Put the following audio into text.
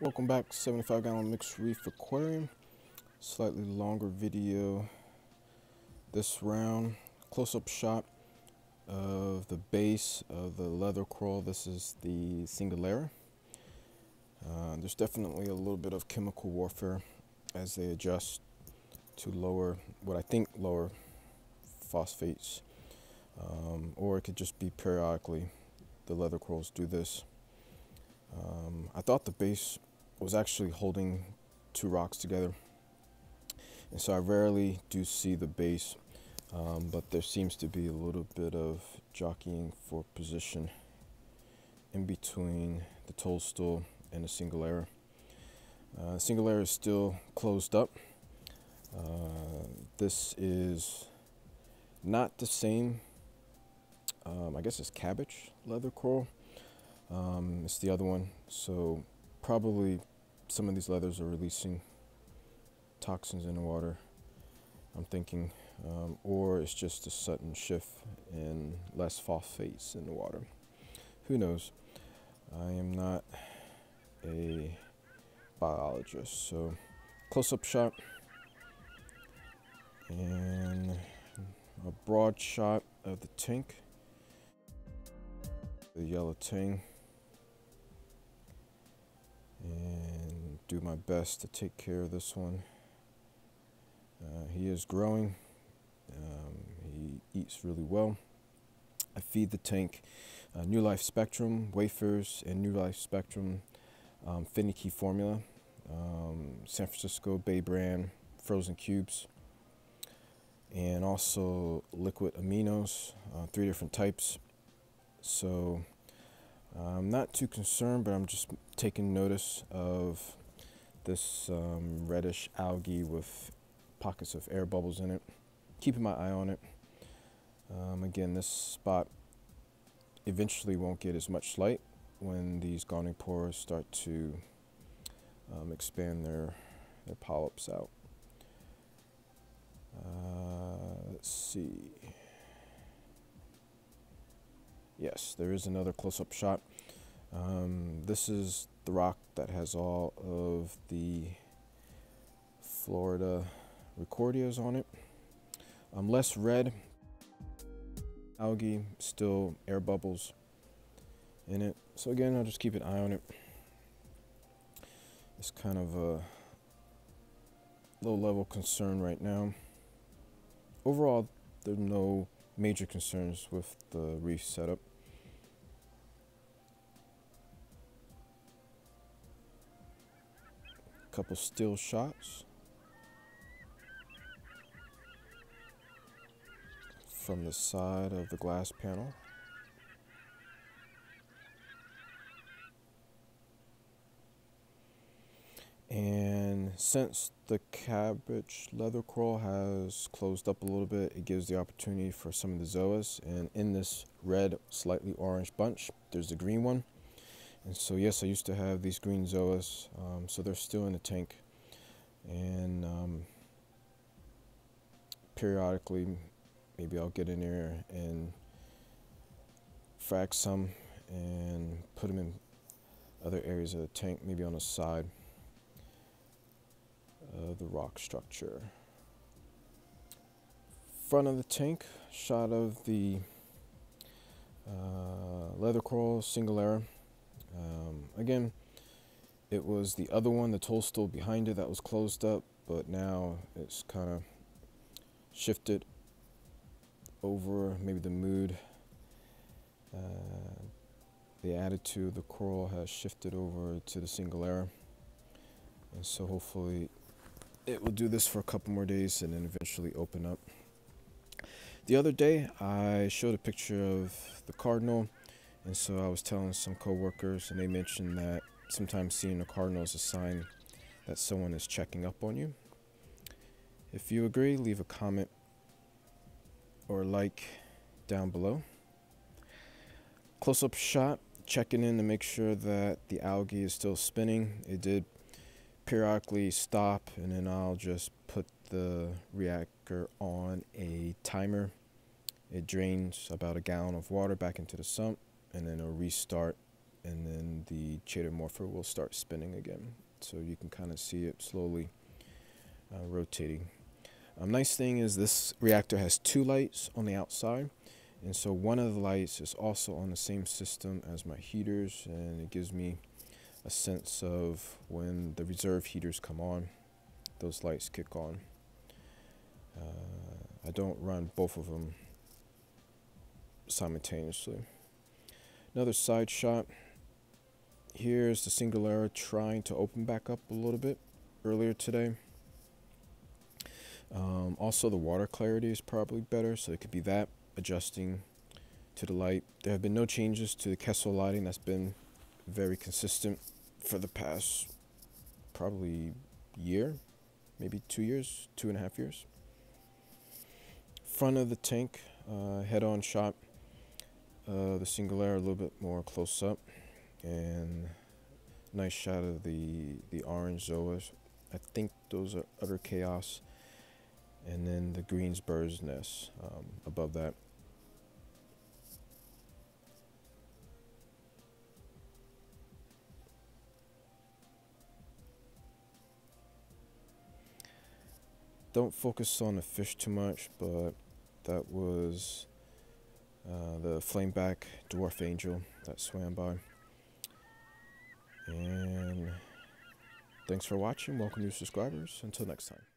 Welcome back, 75 gallon mixed reef aquarium. Slightly longer video this round. Close up shot of the base of the leather coral. This is the Sinularia. Uh, there's definitely a little bit of chemical warfare as they adjust to lower, what I think lower phosphates. Um, or it could just be periodically the leather corals do this. Um, I thought the base was actually holding two rocks together. And so I rarely do see the base, um, but there seems to be a little bit of jockeying for position in between the toadstool and the Sinularia. Uh, Sinularia is still closed up. Uh, this is not the same, um, I guess it's cabbage leather coral. Um, it's the other one. So probably some of these leathers are releasing toxins in the water. I'm thinking, um, or it's just a sudden shift in less phosphates in the water. Who knows? I am not a biologist, so close-up shot and a broad shot of the tank, the yellow tang do my best to take care of this one. Uh, he is growing. Um, he eats really well. I feed the tank uh, New Life Spectrum wafers and New Life Spectrum um, finicky formula, um, San Francisco Bay brand frozen cubes, and also liquid aminos, uh, three different types. So I'm not too concerned, but I'm just taking notice of this um, reddish algae with pockets of air bubbles in it. Keeping my eye on it. Um, again, this spot eventually won't get as much light when these goniopores start to um, expand their, their polyps out. Uh, let's see. Yes, there is another close-up shot. Um, this is the rock that has all of the Florida Ricordeas on it. Um, less red algae, still air bubbles in it. So again, I'll just keep an eye on it. It's kind of a low level concern right now. Overall, there's no major concerns with the reef setup. Couple still shots. From the side of the glass panel. And since the cabbage leather coral has closed up a little bit, it gives the opportunity for some of the zoas. And in this red, slightly orange bunch, there's the green one. And so, yes, I used to have these green zoas, um, so they're still in the tank. And um, periodically, maybe I'll get in there and frag some and put them in other areas of the tank, maybe on the side of the rock structure. Front of the tank, shot of the uh, leather coral Sinularia. Um, again, it was the other one, the toadstool behind it that was closed up, but now it's kind of shifted over, maybe the mood, uh, the attitude the coral has shifted over to the Sinularia. And so hopefully it will do this for a couple more days and then eventually open up. The other day, I showed a picture of the cardinal, and so I was telling some coworkers, and they mentioned that sometimes seeing a cardinal is a sign that someone is checking up on you. If you agree, leave a comment or like down below. Close up shot, checking in to make sure that the algae is still spinning. It did periodically stop and then I'll just put the reactor on a timer. It drains about a gallon of water back into the sump and then it'll restart and then the Chaetomorpha will start spinning again. So you can kind of see it slowly uh, rotating. Um, nice thing is this reactor has two lights on the outside and so one of the lights is also on the same system as my heaters and it gives me a sense of when the reserve heaters come on those lights kick on uh, I don't run both of them simultaneously another side shot here's the Sinularia trying to open back up a little bit earlier today um, also the water clarity is probably better so it could be that adjusting to the light. There have been no changes to the Kessil lighting. That's been very consistent for the past probably year, maybe two years, two and a half years. Front of the tank, uh, head-on shot. Uh, the Sinularia a little bit more close up, and nice shot of the the orange Zoas. I think those are utter chaos, and then the green's bird's nest um, above that. don't focus on the fish too much, but that was uh, the flameback dwarf angel that swam by. And thanks for watching. Welcome new subscribers. Until next time.